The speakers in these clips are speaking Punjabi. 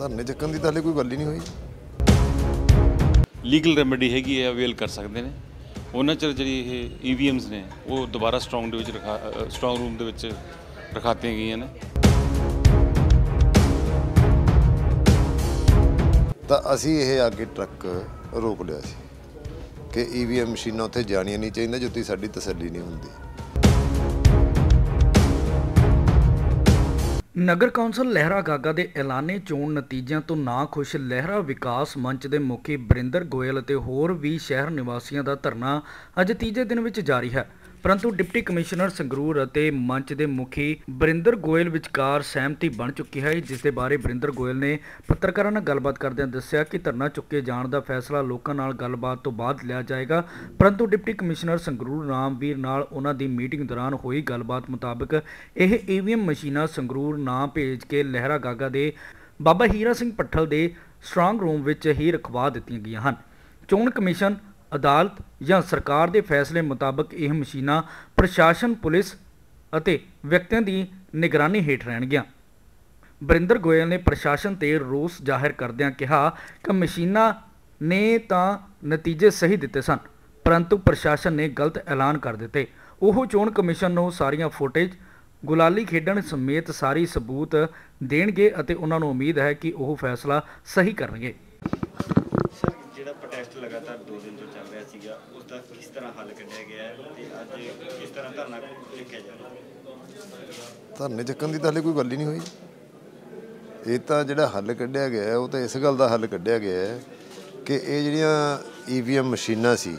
ਧਰਨੇ ਚੱਕਣ ਦੀ ਤਾਂ ਹਲੇ ਕੋਈ ਗੱਲ ਹੀ ਨਹੀਂ ਹੋਈ। ਲੀਗਲ ਰੈਮੇਡੀ ਹੈਗੀ ਹੈ ਅਵੇਲ ਕਰ ਸਕਦੇ ਨੇ। ਉਹਨਾਂ ਚਿਰ ਜਿਹੜੀ ਇਹ ਈਵੀਐਮਸ ਨੇ ਉਹ ਦੁਬਾਰਾ ਸਟਰੋਂਗ ਦੇ ਵਿੱਚ ਰਖਾ ਸਟਰੋਂਗ ਰੂਮ ਦੇ ਵਿੱਚ ਰਖਾਤੀਆਂ ਗਈਆਂ ਨੇ। ਤਾਂ ਅਸੀਂ ਇਹ ਅੱਗੇ ਟਰੱਕ ਰੋਕ ਲਿਆ ਸੀ ਕਿ ਈਵੀਐਮ ਮਸ਼ੀਨਾਂ ਉੱਥੇ ਜਾਣੀਆਂ ਨਹੀਂ ਚਾਹੀਦੀਆਂ ਜਿੱਥੇ ਸਾਡੀ ਤਸੱਲੀ ਨਹੀਂ ਹੁੰਦੀ। ਨਗਰ ਕੌਂਸਲ ਲਹਿਰਾ ਗਾਗਾ ਦੇ ਐਲਾਨੇ ਚੋਣ ਨਤੀਜਿਆਂ ਤੋਂ ਨਾ ਖੁਸ਼ ਲਹਿਰਾ ਵਿਕਾਸ ਮੰਚ ਦੇ ਮੁਖੀ ਬਰਿੰਦਰ ਗੋਇਲ ਅਤੇ ਹੋਰ ਵੀ ਸ਼ਹਿਰ ਨਿਵਾਸੀਆਂ ਦਾ ਧਰਨਾ ਅੱਜ ਤੀਜੇ ਦਿਨ ਵਿੱਚ ਜਾਰੀ ਹੈ। ਪਰੰਤੂ ਡਿਪਟੀ ਕਮਿਸ਼ਨਰ ਸੰਗਰੂਰ ਅਤੇ ਮੰਚ ਦੇ ਮੁਖੀ ਬਰਿੰਦਰ ਗੋਇਲ ਵਿਚਕਾਰ ਸਹਿਮਤੀ ਬਣ ਚੁੱਕੀ ਹੈ। ਜਿਸ ਦੇ ਬਾਰੇ ਬਰਿੰਦਰ ਗੋਇਲ ਨੇ ਪੱਤਰਕਾਰਾਂ ਨਾਲ ਗੱਲਬਾਤ ਕਰਦਿਆਂ ਦੱਸਿਆ ਕਿ ਧਰਨਾ ਚੁੱਕੇ ਜਾਣ ਦਾ ਫੈਸਲਾ ਲੋਕਾਂ ਨਾਲ ਗੱਲਬਾਤ ਤੋਂ ਬਾਅਦ ਲਿਆ ਜਾਏਗਾ। ਪਰੰਤੂ ਡਿਪਟੀ ਕਮਿਸ਼ਨਰ ਸੰਗਰੂਰ ਰਾਮਵੀਰ ਨਾਲ ਉਹਨਾਂ ਦੀ ਮੀਟਿੰਗ ਦੌਰਾਨ ਹੋਈ ਗੱਲਬਾਤ ਮੁਤਾਬਕ ਇਹ ਈਵੀਐਮ ਮਸ਼ੀਨਾਂ ਸੰਗਰੂਰ ਨਾ ਭੇਜ ਕੇ ਲਹਿਰਾ ਗਾਗਾ ਦੇ ਬਾਬਾ ਹੀਰਾ ਸਿੰਘ ਪੱਠਲ ਦੇ ਸਟਰੋਂਗ ਰੂਮ ਵਿੱਚ ਹੀ ਰਖਵਾ ਦਿੱਤੀਆਂ ਗਈਆਂ ਹਨ। ਚੋਣ ਕਮਿਸ਼ਨ ਅਦਾਲਤ ਜਾਂ ਸਰਕਾਰ ਦੇ ਫੈਸਲੇ ਮੁਤਾਬਕ ਇਹ ਮਸ਼ੀਨਾਂ ਪ੍ਰਸ਼ਾਸਨ, ਪੁਲਿਸ ਅਤੇ ਵਿਅਕਤੀਆਂ ਦੀ ਨਿਗਰਾਨੀ ਹੇਠ ਰਹਿਣਗੀਆਂ। ਬਰਿੰਦਰ ਗੋਇਲ ਨੇ ਪ੍ਰਸ਼ਾਸਨ ਤੇ ਰੋਸ ਜ਼ਾਹਿਰ ਕਰਦਿਆਂ ਕਿਹਾ ਕਿ ਮਸ਼ੀਨਾਂ ਨੇ ਤਾਂ ਨਤੀਜੇ ਸਹੀ ਦਿੱਤੇ ਸਨ, ਪਰੰਤੂ ਪ੍ਰਸ਼ਾਸਨ ਨੇ ਗਲਤ ਐਲਾਨ ਕਰ ਦਿੱਤੇ। ਉਹ ਚੋਣ ਕਮਿਸ਼ਨ ਨੂੰ ਸਾਰੀਆਂ ਫੁਟੇਜ, ਗੁਲਾਲੀ ਖੇਡਣ ਸਮੇਤ ਸਾਰੀ ਸਬੂਤ ਦੇਣਗੇ ਅਤੇ ਉਹਨਾਂ ਨੂੰ ਉਮੀਦ ਹੈ ਕਿ ਉਹ ਫੈਸਲਾ ਸਹੀ ਕਰਨਗੇ। ਲਗਾਤਾਰ 2 ਦਿਨ ਤੋਂ ਚੱਲ ਰਿਹਾ ਸੀਗਾ। ਉਸ ਦਾ ਕਿਸ ਤਰ੍ਹਾਂ ਹੱਲ ਕੱਢਿਆ ਗਿਆ ਹੈ ਤੇ ਅੱਜ ਕਿਸ ਤਰ੍ਹਾਂ ਧਰਨਾ ਲਿਖਿਆ ਜਾ ਰਿਹਾ ਧਰਨੇ ਚੱਕਣ ਦੀ ਤਾਂ ਹਲੇ ਕੋਈ ਗੱਲ ਹੀ ਨਹੀਂ ਹੋਈ। ਇਹ ਤਾਂ ਜਿਹੜਾ ਹੱਲ ਕੱਢਿਆ ਗਿਆ ਉਹ ਤਾਂ ਇਸ ਗੱਲ ਦਾ ਹੱਲ ਕੱਢਿਆ ਗਿਆ ਹੈ ਕਿ ਇਹ ਜਿਹੜੀਆਂ ਈਵੀਐਮ ਮਸ਼ੀਨਾਂ ਸੀ,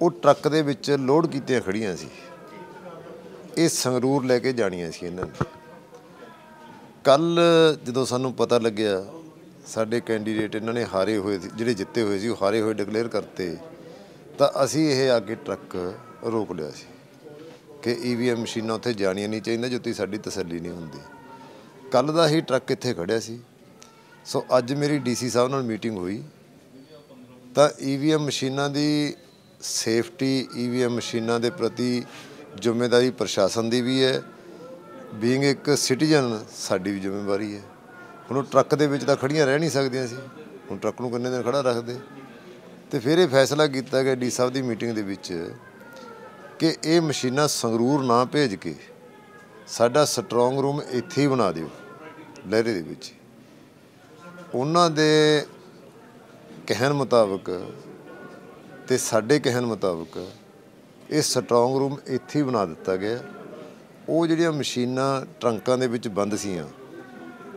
ਉਹ ਟਰੱਕ ਦੇ ਵਿੱਚ ਲੋਡ ਕੀਤੀਆਂ ਖੜੀਆਂ ਸੀ। ਇਹ ਸੰਗਰੂਰ ਲੈ ਕੇ ਜਾਣੀਆਂ ਸੀ ਇਹਨਾਂ ਨੇ। ਕੱਲ ਜਦੋਂ ਸਾਨੂੰ ਪਤਾ ਲੱਗਿਆ ਸਾਡੇ ਕੈਂਡੀਡੇਟ ਇਹਨਾਂ ਨੇ ਹਾਰੇ ਹੋਏ ਸੀ, ਜਿਹੜੇ ਜਿੱਤੇ ਹੋਏ ਸੀ, ਉਹ ਹਾਰੇ ਹੋਏ ਡਿਕਲੇਅਰ ਕਰਤੇ। ਤਾਂ ਅਸੀਂ ਇਹ ਅੱਗੇ ਟਰੱਕ ਰੋਕ ਲਿਆ ਸੀ ਕਿ ਈਵੀਐਮ ਮਸ਼ੀਨਾਂ ਉੱਥੇ ਜਾਣੀਆਂ ਨਹੀਂ ਚਾਹੀਦੀਆਂ ਜਿੱਥੇ ਸਾਡੀ ਤਸੱਲੀ ਨਹੀਂ ਹੁੰਦੀ। ਕੱਲ ਦਾ ਹੀ ਟਰੱਕ ਇੱਥੇ ਖੜਿਆ ਸੀ। ਸੋ ਅੱਜ ਮੇਰੀ ਡੀਸੀ ਸਾਹਿਬ ਨਾਲ ਮੀਟਿੰਗ ਹੋਈ। ਤਾਂ ਈਵੀਐਮ ਮਸ਼ੀਨਾਂ ਦੀ ਸੇਫਟੀ ਈਵੀਐਮ ਮਸ਼ੀਨਾਂ ਦੇ ਪ੍ਰਤੀ ਜ਼ਿੰਮੇਵਾਰੀ ਪ੍ਰਸ਼ਾਸਨ ਦੀ ਵੀ ਹੈ। ਬੀਇੰਗ ਇੱਕ ਸਿਟੀਜ਼ਨ ਸਾਡੀ ਵੀ ਜ਼ਿੰਮੇਵਾਰੀ ਹੈ। ਹੁਣ ਉਹ ਟਰੱਕ ਦੇ ਵਿੱਚ ਤਾਂ ਖੜੀਆਂ ਰਹਿ ਨਹੀਂ ਸਕਦੀਆਂ ਸੀ। ਹੁਣ ਟਰੱਕ ਨੂੰ ਕਿੰਨੇ ਦਿਨ ਖੜਾ ਰੱਖਦੇ? ਤੇ ਫਿਰ ਇਹ ਫੈਸਲਾ ਕੀਤਾ ਗਿਆ ਡੀ ਸਾਹਿਬ ਦੀ ਮੀਟਿੰਗ ਦੇ ਵਿੱਚ ਕਿ ਇਹ ਮਸ਼ੀਨਾਂ ਸੰਗਰੂਰ ਨਾ ਭੇਜ ਕੇ ਸਾਡਾ ਸਟਰੋਂਗ ਰੂਮ ਇੱਥੇ ਹੀ ਬਣਾ ਦਿਓ, ਲਹਿਰੇ ਦੇ ਵਿੱਚ। ਉਹਨਾਂ ਦੇ ਕਹਿਣ ਮੁਤਾਬਕ ਤੇ ਸਾਡੇ ਕਹਿਣ ਮੁਤਾਬਕ ਇਹ ਸਟਰੋਂਗ ਰੂਮ ਇੱਥੇ ਹੀ ਬਣਾ ਦਿੱਤਾ ਗਿਆ। ਉਹ ਜਿਹੜੀਆਂ ਮਸ਼ੀਨਾਂ ਟਰੰਕਾਂ ਦੇ ਵਿੱਚ ਬੰਦ ਸੀਆਂ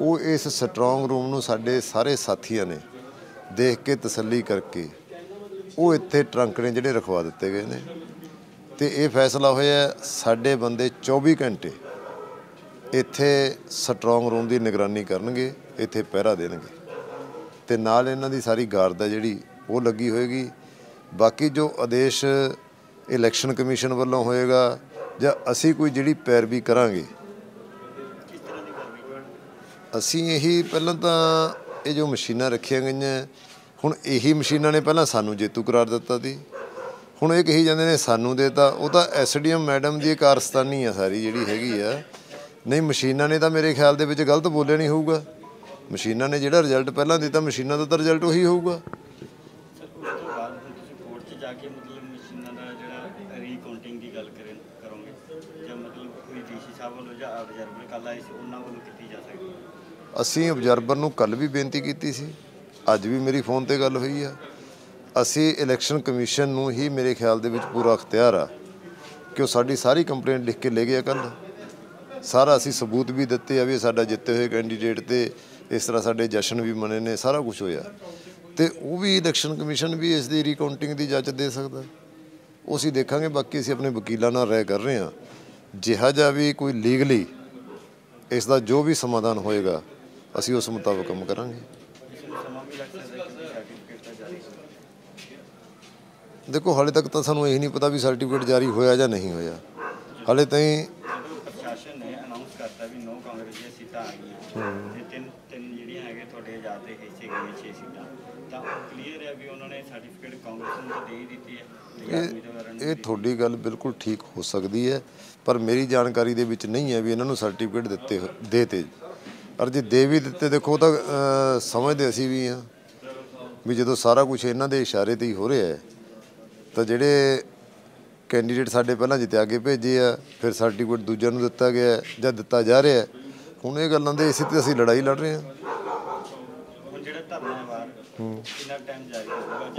ਉਹ ਇਸ ਸਟਰੋਂਗ ਰੂਮ ਨੂੰ ਸਾਡੇ ਸਾਰੇ ਸਾਥੀਆਂ ਨੇ ਦੇਖ ਕੇ ਤਸੱਲੀ ਕਰਕੇ ਉਹ ਇੱਥੇ ਟਰੰਕ ਨੇ ਜਿਹੜੇ ਰਖਵਾ ਦਿੱਤੇ ਗਏ ਨੇ। ਤੇ ਇਹ ਫੈਸਲਾ ਹੋਇਆ ਸਾਡੇ ਬੰਦੇ 24 ਘੰਟੇ ਇੱਥੇ ਸਟਰੋਂਗ ਰੂਮ ਦੀ ਨਿਗਰਾਨੀ ਕਰਨਗੇ, ਇੱਥੇ ਪਹਿਰਾ ਦੇਣਗੇ। ਤੇ ਨਾਲ ਇਹਨਾਂ ਦੀ ਸਾਰੀ ਗਾਰਡ ਹੈ ਜਿਹੜੀ ਉਹ ਲੱਗੀ ਹੋਏਗੀ। ਬਾਕੀ ਜੋ ਆਦੇਸ਼ ਇਲੈਕਸ਼ਨ ਕਮਿਸ਼ਨ ਵੱਲੋਂ ਹੋਏਗਾ ਜਾਂ ਅਸੀਂ ਕੋਈ ਜਿਹੜੀ ਪੈਰਵੀ ਕਰਾਂਗੇ ਅਸੀਂ ਇਹੀ ਪਹਿਲਾਂ ਤਾਂ ਇਹ ਜੋ ਮਸ਼ੀਨਾਂ ਰੱਖੀਆਂ ਗਈਆਂ, ਹੁਣ ਇਹੀ ਮਸ਼ੀਨਾਂ ਨੇ ਪਹਿਲਾਂ ਸਾਨੂੰ ਜੇਤੂ ਕਰਾਰ ਦਿੱਤਾ ਸੀ। ਹੁਣ ਇਹ ਕਹੀ ਜਾਂਦੇ ਨੇ ਸਾਨੂੰ ਦੇਤਾ। ਉਹ ਤਾਂ ਐਸਡੀਐਮ ਮੈਡਮ ਦੀ ਕਾਰਸਤਾਨੀ ਆ ਸਾਰੀ ਜਿਹੜੀ ਹੈਗੀ ਆ। ਨਹੀਂ, ਮਸ਼ੀਨਾਂ ਨੇ ਤਾਂ ਮੇਰੇ ਖਿਆਲ ਦੇ ਵਿੱਚ ਗਲਤ ਬੋਲਿਆ ਨਹੀਂ ਹੋਊਗਾ। ਮਸ਼ੀਨਾਂ ਨੇ ਜਿਹੜਾ ਰਿਜ਼ਲਟ ਪਹਿਲਾਂ ਦਿੱਤਾ, ਮਸ਼ੀਨਾਂ ਦਾ ਤਾਂ ਰਿਜ਼ਲਟ ਉਹੀ ਹੋਊਗਾ। ਰੀਕਾਊਂਟਿੰਗ ਦੀ ਗੱਲ ਕਰੋਗੇ? ਜਾਂ ਮਤਲਬ ਕੋਈ ਡੀਸੀ ਸਾਹਿਬ ਵੱਲੋਂ ਜਾਂ ਆਬਜ਼ਰਵਰ ਕੱਲ ਆਏ ਸੀ, ਉਹਨਾਂ ਵੱਲੋਂ ਅਸੀਂ ਆਬਜ਼ਰਵਰ ਨੂੰ ਕੱਲ ਵੀ ਬੇਨਤੀ ਕੀਤੀ ਸੀ, ਅੱਜ ਵੀ ਮੇਰੀ ਫੋਨ ਤੇ ਗੱਲ ਹੋਈ ਆ। ਅਸੀਂ ਇਲੈਕਸ਼ਨ ਕਮਿਸ਼ਨ ਨੂੰ ਹੀ ਮੇਰੇ ਖਿਆਲ ਦੇ ਵਿੱਚ ਪੂਰਾ ਅਖਤਿਆਰ ਆ ਕਿ ਉਹ ਸਾਡੀ ਸਾਰੀ ਕੰਪਲੇਂਟ ਲਿਖ ਕੇ ਲੈ ਗਿਆ ਕੱਲ ਸਾਰਾ ਅਸੀਂ ਸਬੂਤ ਵੀ ਦਿੱਤੇ ਆ ਵੀ ਸਾਡਾ ਜਿੱਤੇ ਹੋਏ ਕੈਂਡੀਡੇਟ ਤੇ ਇਸ ਤਰ੍ਹਾਂ ਸਾਡੇ ਜਸ਼ਨ ਵੀ ਮਨੇ ਨੇ, ਸਾਰਾ ਕੁਝ ਹੋਇਆ। ਤੇ ਉਹ ਵੀ ਇਲੈਕਸ਼ਨ ਕਮਿਸ਼ਨ ਵੀ ਇਸ ਦੀ ਰੀਕਾਊਂਟਿੰਗ ਦੀ ਜਾਂਚ ਦੇ ਸਕਦਾ। ਉਹ ਅਸੀਂ ਦੇਖਾਂਗੇ, ਬਾਕੀ ਅਸੀਂ ਆਪਣੇ ਵਕੀਲਾਂ ਨਾਲ ਰਾਏ ਕਰ ਰਹੇ ਹਾਂ। ਜਿਹਾ ਜਿਹਾ ਵੀ ਕੋਈ ਲੀਗਲੀ ਇਸ ਦਾ ਜੋ ਵੀ ਸਮਾਧਾਨ ਹੋਏਗਾ ਅਸੀਂ ਉਸ ਮੁਤਾਬਕ ਕੰਮ ਕਰਾਂਗੇ। ਦੇਖੋ ਹਾਲੇ ਤੱਕ ਤਾਂ ਸਾਨੂੰ ਇਹ ਨਹੀਂ ਪਤਾ ਵੀ ਸਰਟੀਫਿਕੇਟ ਜਾਰੀ ਹੋਇਆ ਜਾਂ ਨਹੀਂ ਹੋਇਆ। ਹਾਲੇ ਤਾਈਂ ਜਦੋਂ ਪ੍ਰਸ਼ਾਸਨ ਨੇ ਅਨਾਉਂਸ ਕਰਤਾ ਵੀ ਨੋ ਕਾਂਗਰਸ ਦੀਆਂ ਸੀਟਾਂ ਆ ਗਈਆਂ। ਤੇ ਤਿੰਨ ਤਿੰਨ ਜਿਹੜੀਆਂ ਹੈਗੇ ਤੁਹਾਡੇ ਆਜ਼ਾਦ ਦੇ ਹਿੱਸੇ ਗਈਆਂ 6 ਸੀਟਾਂ। ਤਾਂ ਕਲੀਅਰ ਹੈ ਵੀ ਉਹਨਾਂ ਨੇ ਸਰਟੀਫਿਕੇਟ ਕਾਂਗਰਸ ਨੂੰ ਤਾਂ ਦੇ ਹੀ ਦਿੱਤੀ ਹੈ। ਤੇ ਇਹ ਤੁਹਾਡੀ ਗੱਲ ਬਿਲਕੁਲ ਠੀਕ ਹੋ ਸਕਦੀ ਹੈ ਪਰ ਮੇਰੀ ਜਾਣਕਾਰੀ ਦੇ ਵਿੱਚ ਨਹੀਂ ਹੈ ਵੀ ਇਹਨਾਂ ਨੂੰ ਸਰਟੀਫਿਕੇਟ ਦਿੱਤੇ ਹੋ- ਦੇ ਤੇ ਔਰ ਜੇ ਦੇ ਵੀ ਦਿੱਤੇ ਦੇਖੋ ਤਾਂ ਸਮਝਦੇ ਅਸੀਂ ਵੀ ਆ ਵੀ ਜਦੋਂ ਸਾਰਾ ਕੁਝ ਇਹਨਾਂ ਦੇ ਇਸ਼ਾਰੇ ਤੇ ਹੀ ਹੋ ਰਿਹਾ ਹੈ ਤਾਂ ਜਿਹੜੇ ਕੈਂਡੀਡੇਟ ਸਾਡੇ ਪਹਿਲਾਂ ਜਿੱਤੇ ਅੱਗੇ ਭੇਜੇ ਆ ਫਿਰ ਸਰਟੀਫਿਕੇਟ ਦੂਜਿਆਂ ਨੂੰ ਦਿੱਤਾ ਗਿਆ ਜਾਂ ਦਿੱਤਾ ਜਾ ਰਿਹਾ ਹੁਣ ਇਹ ਗੱਲਾਂ ਦੇ ਇਸੇ ਤੇ ਅਸੀਂ ਲੜਾਈ ਲੜ ਰਹੇ ਹਾਂ।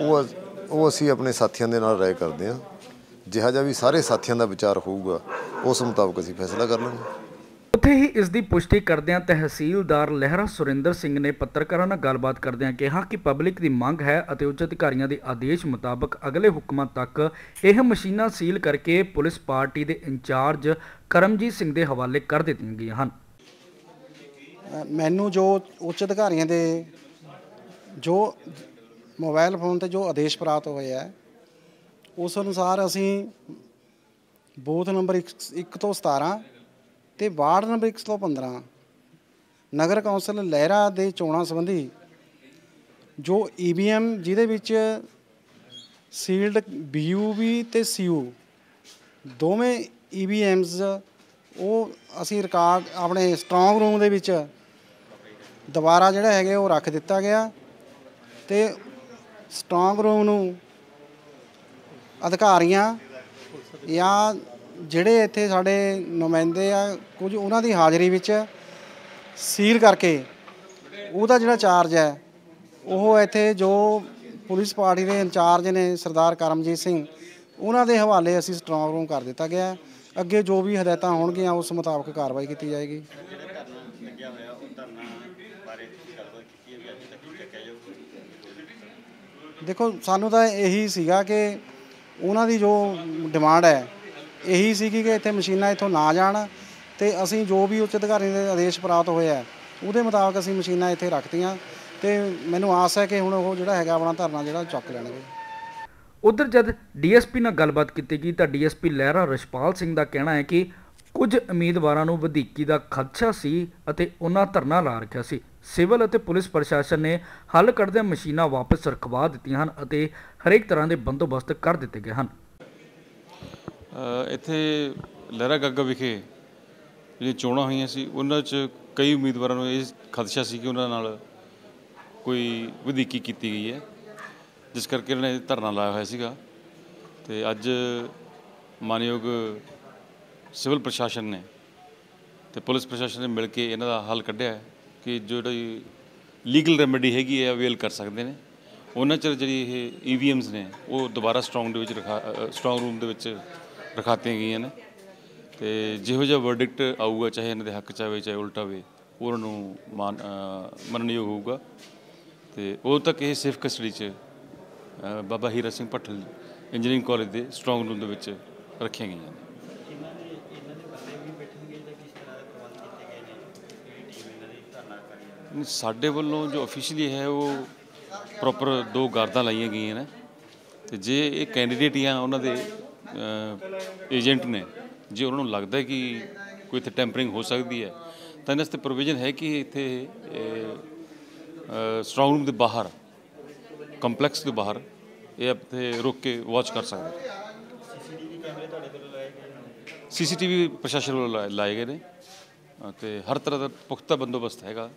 ਉਹ ਉਹ ਅਸੀਂ ਆਪਣੇ ਸਾਥੀਆਂ ਦੇ ਨਾਲ ਰਾਏ ਕਰਦੇ ਹਾਂ। ਜਿਹਾ ਜਿਹਾ ਵੀ ਸਾਰੇ ਸਾਥੀਆਂ ਦਾ ਵਿਚਾਰ ਹੋਊਗਾ ਉਸ ਮੁਤਾਬਕ ਅਸੀਂ ਫੈਸਲਾ ਕਰ ਲਾਂਗੇ। ਉੱਥੇ ਹੀ ਇਸ ਦੀ ਪੁਸ਼ਟੀ ਕਰਦਿਆਂ ਤਹਿਸੀਲਦਾਰ ਲਹਿਰਾ ਸੁਰਿੰਦਰ ਸਿੰਘ ਨੇ ਪੱਤਰਕਾਰਾਂ ਨਾਲ ਗੱਲਬਾਤ ਕਰਦਿਆਂ ਕਿਹਾ ਕਿ ਪਬਲਿਕ ਦੀ ਮੰਗ ਹੈ ਅਤੇ ਉੱਚ ਅਧਿਕਾਰੀਆਂ ਦੇ ਆਦੇਸ਼ ਮੁਤਾਬਕ ਅਗਲੇ ਹੁਕਮਾਂ ਤੱਕ ਇਹ ਮਸ਼ੀਨਾਂ ਸੀਲ ਕਰਕੇ ਪੁਲਿਸ ਪਾਰਟੀ ਦੇ ਇੰਚਾਰਜ ਕਰਮਜੀਤ ਸਿੰਘ ਦੇ ਹਵਾਲੇ ਕਰ ਦਿੱਤੀਆਂ ਗਈਆਂ ਹਨ। ਮੈਨੂੰ ਜੋ ਉੱਚ ਅਧਿਕਾਰੀਆਂ ਦੇ ਜੋ ਮੋਬਾਈਲ ਫੋਨ ਤੇ ਜੋ ਆਦੇਸ਼ ਪ੍ਰਾਪਤ ਹੋਏ ਹੈ ਉਸ ਅਨੁਸਾਰ ਅਸੀਂ ਬੂਥ ਨੰਬਰ 1 ਤੋਂ 17 ਤੇ ਵਾਰਡ ਨੰਬਰ 115 ਨਗਰ ਕੌਂਸਲ ਲਹਿਰਾ ਦੇ ਚੋਣਾਂ ਸੰਬੰਧੀ ਜੋ ਈਵੀਐਮ ਜਿਹਦੇ ਵਿੱਚ ਸੀਲਡ ਬੀਯੂਵੀ ਤੇ ਸੀਯੂ ਦੋਵੇਂ ਈਵੀਐਮਸ ਉਹ ਅਸੀਂ ਰਿਕਾਰਡ ਆਪਣੇ ਸਟਰੋਂਗ ਰੂਮ ਦੇ ਵਿੱਚ ਦੁਬਾਰਾ ਜਿਹੜਾ ਹੈਗੇ ਉਹ ਰੱਖ ਦਿੱਤਾ ਗਿਆ ਤੇ ਸਟਰੋਂਗ ਰੂਮ ਨੂੰ ਅਧਿਕਾਰੀਆਂ ਜਾਂ ਜਿਹੜੇ ਇੱਥੇ ਸਾਡੇ ਨੁਮਾਇੰਦੇ ਆ, ਕੁਝ ਉਹਨਾਂ ਦੀ ਹਾਜ਼ਰੀ ਵਿੱਚ ਸੀਲ ਕਰਕੇ ਉਹਦਾ ਜਿਹੜਾ ਚਾਰਜ ਹੈ, ਉਹ ਇੱਥੇ ਜੋ ਪੁਲਿਸ ਪਾਰਟੀ ਦੇ ਇੰਚਾਰਜ ਨੇ ਸਰਦਾਰ ਕਰਮਜੀਤ ਸਿੰਘ, ਉਹਨਾਂ ਦੇ ਹਵਾਲੇ ਅਸੀਂ ਸਟਰੋਂਗ ਰੂਮ ਕਰ ਦਿੱਤਾ ਗਿਆ ਅੱਗੇ ਜੋ ਵੀ ਹਦਾਇਤਾਂ ਹੋਣਗੀਆਂ, ਉਸ ਮੁਤਾਬਕ ਕਾਰਵਾਈ ਕੀਤੀ ਜਾਏਗੀ। ਦੇਖੋ, ਸਾਨੂੰ ਤਾਂ ਇਹੀ ਸੀਗਾ ਕਿ ਉਹਨਾਂ ਦੀ ਜੋ ਡਿਮਾਂਡ ਹੈ ਇਹੀ ਸੀਗੀ ਕਿ ਇੱਥੇ ਮਸ਼ੀਨਾਂ ਇੱਥੋਂ ਨਾ ਜਾਣ ਤੇ ਅਸੀਂ ਜੋ ਵੀ ਉੱਚ ਅਧਿਕਾਰੀ ਦੇ ਆਦੇਸ਼ ਪ੍ਰਾਪਤ ਹੋਏ ਆ, ਉਹਦੇ ਮੁਤਾਬਕ ਅਸੀਂ ਮਸ਼ੀਨਾਂ ਇੱਥੇ ਰੱਖਤੀਆਂ ਤੇ ਮੈਨੂੰ ਆਸ ਹੈ ਕਿ ਹੁਣ ਉਹ ਜਿਹੜਾ ਹੈਗਾ ਆਪਣਾ ਧਰਨਾ ਜਿਹੜਾ ਚੱਕ ਲੈਣਗੇ। ਉਧਰ ਜਦ ਡੀਐਸਪੀ ਨਾਲ ਗੱਲਬਾਤ ਕੀਤੀ ਗਈ ਤਾਂ ਡੀਐਸਪੀ ਲਹਿਰਾ ਰਸ਼ਪਾਲ ਸਿੰਘ ਦਾ ਕਹਿਣਾ ਹੈ ਕਿ ਕੁਝ ਉਮੀਦਵਾਰਾਂ ਨੂੰ ਵਧੀਕੀ ਦਾ ਖਦਸ਼ਾ ਸੀ ਅਤੇ ਉਹਨਾਂ ਧਰਨਾ ਲਾ ਰੱਖਿਆ ਸੀ। ਸਿਵਲ ਅਤੇ ਪੁਲਿਸ ਪ੍ਰਸ਼ਾਸਨ ਨੇ ਹੱਲ ਕੱਢਦਿਆਂ ਮਸ਼ੀਨਾਂ ਵਾਪਸ ਰਖਵਾ ਦਿੱਤੀਆਂ ਹਨ ਅਤੇ ਹਰੇਕ ਤਰ੍ਹਾਂ ਦੇ ਬੰਦੋਬਸਤ ਕਰ ਦਿੱਤੇ ਗਏ ਹਨ। ਇੱਥੇ ਲਹਿਰਾ ਗਾਗਾ ਵਿਖੇ ਜਿਹੜੀਆਂ ਚੋਣਾਂ ਹੋਈਆਂ ਸੀ, ਉਹਨਾਂ 'ਚ ਕਈ ਉਮੀਦਵਾਰਾਂ ਨੂੰ ਇਹ ਖਦਸ਼ਾ ਸੀ ਕਿ ਉਹਨਾਂ ਨਾਲ ਕੋਈ ਵਧੀਕੀ ਕੀਤੀ ਗਈ ਹੈ, ਜਿਸ ਕਰਕੇ ਉਹਨਾਂ ਨੇ ਧਰਨਾ ਲਾਇਆ ਹੋਇਆ ਸੀਗਾ। ਤੇ ਅੱਜ ਮਾਨਯੋਗ ਸਿਵਲ ਪ੍ਰਸ਼ਾਸਨ ਨੇ ਤੇ ਪੁਲਿਸ ਪ੍ਰਸ਼ਾਸਨ ਨੇ ਮਿਲ ਕੇ ਇਹਨਾਂ ਦਾ ਹੱਲ ਕੱਢਿਆ ਕਿ ਜਿਹੜੀ ਲੀਗਲ ਰੈਮੇਡੀ ਹੈਗੀ ਹੈ ਅਵੇਲ ਕਰ ਸਕਦੇ ਨੇ। ਉਹਨਾਂ ਚਿਰ ਜਿਹੜੀ ਇਹ ਈਵੀਐਮਸ ਨੇ, ਉਹ ਦੁਬਾਰਾ ਸਟਰੋਂਗ ਦੇ ਵਿੱਚ ਰਖਾ ਸਟਰੋਂਗ ਰੂਮ ਦੇ ਵਿੱਚ ਰਖਾਤੀਆਂ ਗਈਆਂ ਨੇ। ਤੇ ਜਿਹੋ ਜਿਹਾ ਵਰਡਿਕਟ ਆਊਗਾ ਚਾਹੇ ਇਹਨਾਂ ਦੇ ਹੱਕ ਚ ਆਵੇ ਚਾਹੇ ਉਲਟਾ ਉਹ ਉਹਨਾਂ ਨੂੰ ਮੰਨਣਯੋਗ ਹੋਊਗਾ। ਤੇ ਉਦੋਂ ਤੱਕ ਇਹ ਸੇਫ ਕਸਟਡੀ 'ਚ ਬਾਬਾ ਹੀਰਾ ਸਿੰਘ ਭੱਠਲ ਇੰਜੀਨੀਅਰਿੰਗ ਕਾਲਜ ਦੇ ਸਟਰੋਂਗ ਰੂਮ ਦੇ ਵਿੱਚ ਰੱਖੀਆਂ ਗਈਆਂ ਨੇ। ਵੀ ਸਾਡੇ ਵੱਲੋਂ ਜੋ ਅਫੀਸ਼ੀਅਲੀ ਹੈ ਉਹ ਪ੍ਰੋਪਰ ਦੋ ਗਾਰਦਾਂ ਲਾਈਆਂ ਗਈਆਂ ਨੇ। ਤੇ ਜੇ ਇਹ ਕੈਂਡੀਡੇਟ ਜਾਂ ਉਹਨਾਂ ਦੇ ਏਜੰਟ ਨੇ ਜੇ ਉਹਨਾਂ ਨੂੰ ਲੱਗਦਾ ਕਿ ਕੋਈ ਇੱਥੇ ਟੈਂਪਰਿੰਗ ਹੋ ਸਕਦੀ ਹੈ ਤਾਂ ਇਹਨਾਂ 'ਤੇ ਪ੍ਰੋਵੀਜ਼ਨ ਹੈ ਕਿ ਇੱਥੇ ਸਟਰੋਂਗ ਰੂਮ ਦੇ ਬਾਹਰ ਕੰਪਲੈਕਸ ਦੇ ਬਾਹਰ ਇਹ ਇੱਥੇ ਰੁਕ ਕੇ ਵਾਚ ਕਰ ਸਕਦੇ ਸੀਸੀਟੀਵੀ ਕੈਮਰੇ ਤੁਹਾਡੇ ਵੱਲੋਂ ਪ੍ਰਸ਼ਾਸਨ ਵੱਲੋਂ ਲਾ- ਲਾਏ ਗਏ ਨੇ ਅ, ਤੇ ਹਰ ਤਰ੍ਹਾਂ ਦਾ ਪੁਖਤਾ ਬੰਦੋਬਸਤ ਹੈਗਾ।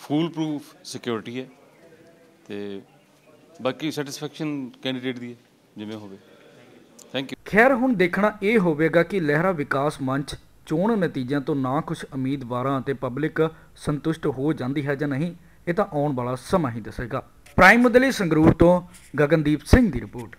ਫੂਲ ਪ੍ਰੂਫ ਸਿਕਿਉਰਿਟੀ ਹੈ ਤੇ ਬਾਕੀ ਸੈਟੀਸਫੈਕਸ਼ਨ ਕੈਂਡੀਡੇਟ ਦੀ ਹੈ ਜਿਵੇਂ ਹੋਵੇ। ਥੈਂਕ ਯੂ ਖੈਰ, ਹੁਣ ਦੇਖਣਾ ਇਹ ਹੋਵੇਗਾ ਕਿ ਲਹਿਰਾ ਵਿਕਾਸ ਮੰਚ ਚੋਣ ਨਤੀਜਿਆਂ ਤੋਂ ਨਾ ਕੁਝ ਉਮੀਦਵਾਰਾਂ ਅਤੇ ਪਬਲਿਕ ਸੰਤੁਸ਼ਟ ਹੋ ਜਾਂਦੀ ਹੈ ਜਾਂ ਨਹੀਂ, ਇਹ ਤਾਂ ਆਉਣ ਵਾਲਾ ਸਮਾਂ ਹੀ ਦੱਸੇਗਾ। ਪ੍ਰਾਈਮ ਮੁੱਦਲੀ ਸੰਗਰੂਰ ਤੋਂ ਗਗਨਦੀਪ ਸਿੰਘ ਦੀ ਰਿਪੋਰਟ।